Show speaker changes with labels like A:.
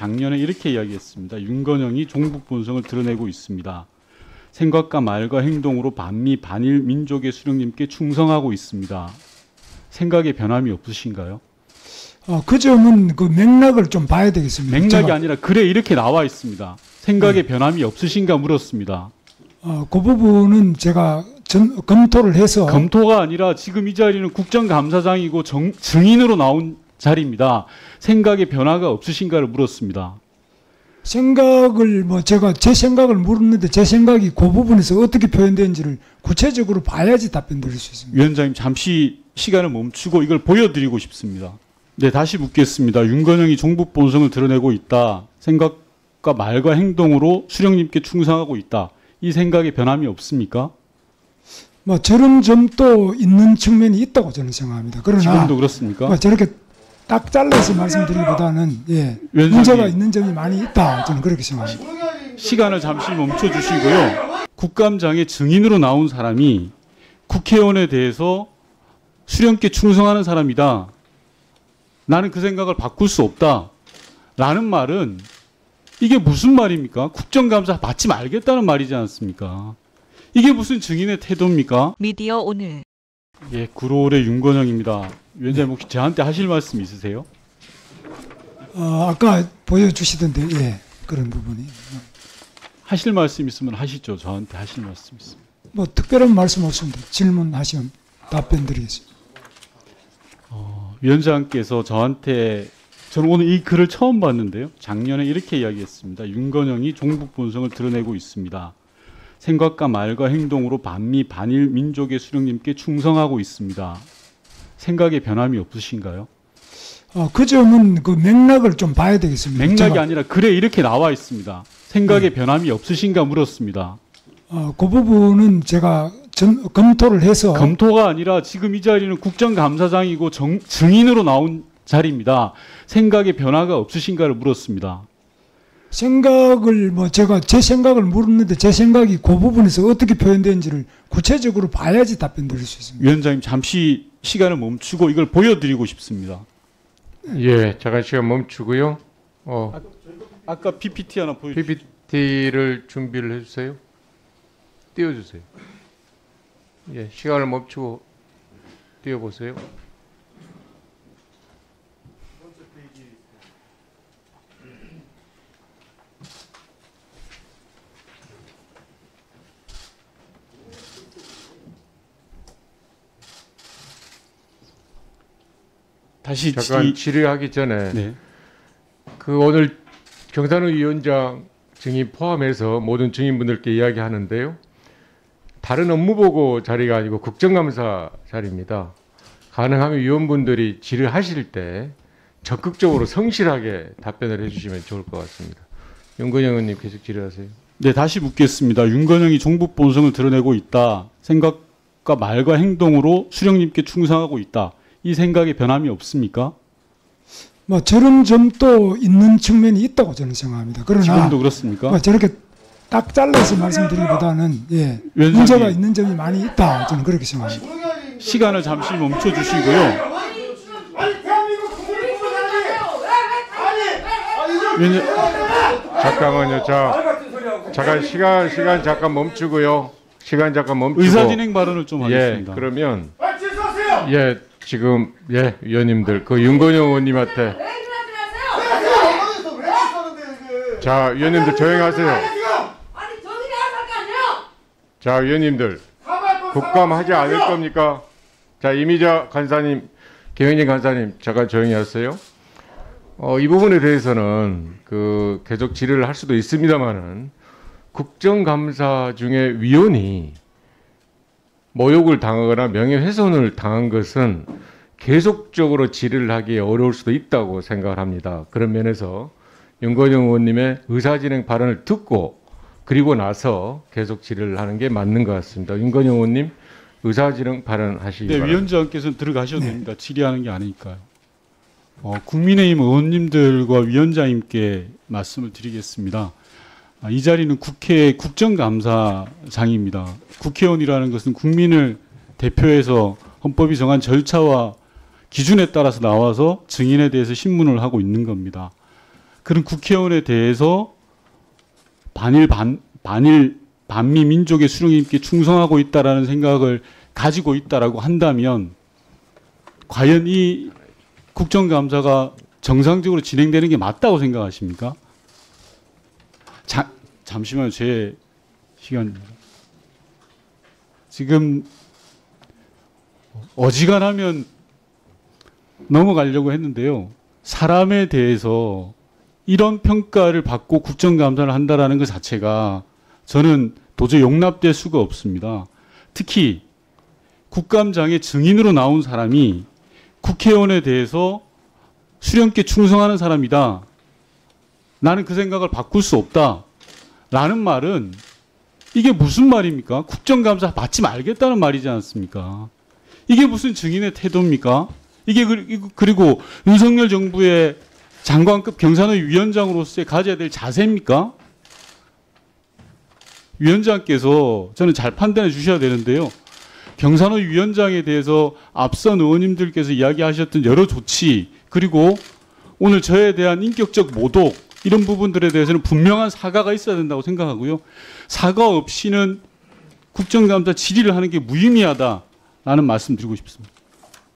A: 작년에 이렇게 이야기했습니다. 윤건영이 종북 본성을 드러내고 있습니다. 생각과 말과 행동으로 반미 반일 민족의 수령님께 충성하고 있습니다. 생각에 변함이 없으신가요?
B: 어, 그 점은 그 맥락을 좀 봐야 되겠습니다.
A: 맥락이
B: 제가,
A: 아니라 글에 이렇게 나와 있습니다. 생각에 변함이 없으신가 물었습니다.
B: 어, 그 부분은 제가 전, 검토를 해서
A: 검토가 아니라 지금 이 자리는 국정감사장이고 정- 증인으로 나온 자리입니다. 생각에 변화가 없으신가를 물었습니다.
B: 생각을 뭐 제가 제 생각을 물었는데 제 생각이 그 부분에서 어떻게 표현되는지를 구체적으로 봐야지 답변 드릴 수 있습니다.
A: 위원장님 잠시 시간을 멈추고 이걸 보여드리고 싶습니다. 네, 다시 묻겠습니다. 윤건영이 종북 본성을 드러내고 있다. 생각과 말과 행동으로 수령님께 충성하고 있다. 이 생각에 변함이 없습니까?
B: 뭐 저런 점도 있는 측면이 있다고 저는 생각합니다. 그러나
A: 지금도 그렇습니까?
B: 뭐 저렇게 딱 잘라서 말씀드리기보다는 예. 문제가 있는 점이 많이 있다. 저는 그렇게 생각합니다.
A: 시간을 잠시 멈춰 주시고요. 국감장에 증인으로 나온 사람이 국회의원에 대해서 수령께 충성하는 사람이다. 나는 그 생각을 바꿀 수 없다. 라는 말은 이게 무슨 말입니까? 국정감사 받지 말겠다는 말이지 않습니까? 이게 무슨 증인의 태도입니까?
C: 미디어 오늘
A: 예, 구로울의 윤건영입니다. 위원장님 혹시 저한테 하실 말씀 있으세요?
B: 어, 아까 보여주시던데 예, 그런 부분이
A: 하실 말씀 있으면 하시죠. 저한테 하실 말씀 있으면.
B: 뭐 특별한 말씀 없습니다. 질문하시면 답변 드리겠습니다.
A: 위원장께서 저한테 저는 오늘 이 글을 처음 봤는데요. 작년에 이렇게 이야기했습니다. 윤건영이 종북 본성을 드러내고 있습니다. 생각과 말과 행동으로 반미 반일 민족의 수령님께 충성하고 있습니다. 생각에 변함이 없으신가요?
B: 어, 그 점은 그 맥락을 좀 봐야 되겠습니다.
A: 맥락이
B: 제가,
A: 아니라 글에 이렇게 나와 있습니다. 생각에 변함이 없으신가 물었습니다.
B: 어, 그 부분은 제가 전, 검토를 해서
A: 검토가 아니라 지금 이 자리는 국정감사장이고 정- 증인으로 나온 자리입니다. 생각에 변화가 없으신가를 물었습니다.
B: 생각을 뭐 제가 제 생각을 물었는데 제 생각이 그 부분에서 어떻게 표현되는지를 구체적으로 봐야지 답변 드릴 수 있습니다.
A: 위원장님 잠시 시간을 멈추고 이걸 보여드리고 싶습니다.
D: 예, 잠깐 시간 멈추고요. 어,
A: 아까 PPT 하나 보여주세요.
D: PPT를 준비를 해주세요. 띄워주세요. 예, 시간을 멈추고 띄워보세요.
A: 다시
D: 잠깐
A: 질의-
D: 질의 하기 전에
A: 네.
D: 그 오늘 경산우 위원장 증인 포함해서 모든 증인분들께 이야기하는데요. 다른 업무 보고 자리가 아니고 국정감사 자리입니다. 가능하면 위원분들이 질의 하실 때 적극적으로 성실하게 답변을 해주시면 좋을 것 같습니다. 윤건영 의원님 계속 질의하세요.
A: 네, 다시 묻겠습니다. 윤건영이 종북 본성을 드러내고 있다. 생각과 말과 행동으로 수령님께 충성하고 있다. 이 생각에 변함이 없습니까?
B: 뭐 저런 점도 있는 측면이 있다고 저는 생각합니다. 그러나
A: 지금도 그렇습니까?
B: 뭐 저렇게 딱 잘라서 말씀드리기보다는 예. 문제가 있는 점이 많이 있다. 저는 그렇게 생각합니다.
A: 시간을 잠시 멈춰 주시고요.
D: 잠깐만요. 자, 잠깐 시간 시간 잠깐 멈추고요. 시간 잠깐 멈추고.
A: 의사 진행 발언을 좀
D: 예,
A: 하겠습니다.
D: 그러면
E: 아 취소하세요.
D: 예 지금 예 위원님들 그 윤건영 의원님한테? 자 위원님들
E: 조용하세요.
D: 자 위원님들 국감하지 않을 겁니까? 자 이미자 간사님, 김영진 간사님 잠깐 조용히 하세요. 어, 이 부분에 대해서는 그 계속 질의를 할 수도 있습니다만은 국정감사 중에 위원이 모욕을 당하거나 명예훼손을 당한 것은 계속적으로 질의를 하기 어려울 수도 있다고 생각을 합니다. 그런 면에서 윤건영 의원님의 의사진행 발언을 듣고 그리고 나서 계속 질의를 하는 게 맞는 것 같습니다. 윤건영 의원님 의사진행 발언하시기
A: 네,
D: 바랍니다.
A: 위원장께서는 들어가셔도 됩니다. 질의하는 게 아니니까요. 어, 국민의힘 의원님들과 위원장님께 말씀을 드리겠습니다. 아, 이 자리는 국회 국정감사장입니다. 국회의원이라는 것은 국민을 대표해서 헌법이 정한 절차와 기준에 따라서 나와서 증인에 대해서 신문을 하고 있는 겁니다. 그런 국회의원에 대해서 반일 반 반일 반미 민족의 수령님께 충성하고 있다라는 생각을 가지고 있다라고 한다면 과연 이 국정감사가 정상적으로 진행되는 게 맞다고 생각하십니까? 자, 잠시만요. 제 시간입니다. 지금 어지간하면 넘어가려고 했는데요. 사람에 대해서 이런 평가를 받고 국정감사를 한다라는 것 자체가 저는 도저히 용납될 수가 없습니다. 특히 국감장에 증인으로 나온 사람이 국회의원에 대해서 수령께 충성하는 사람이다. 나는 그 생각을 바꿀 수 없다. 라는 말은 이게 무슨 말입니까? 국정감사 받지 말겠다는 말이지 않습니까? 이게 무슨 증인의 태도입니까? 이게 그- 그리고 윤석열 정부의 장관급 경산의 위원장으로서의 가져야 될 자세입니까? 위원장께서 저는 잘 판단해 주셔야 되는데요. 경산의 위원장에 대해서 앞선 의원님들께서 이야기하셨던 여러 조치 그리고 오늘 저에 대한 인격적 모독 이런 부분들에 대해서는 분명한 사과가 있어야 된다고 생각하고요. 사과 없이는 국정감사 질의를 하는 게 무의미하다라는 말씀 드리고 싶습니다.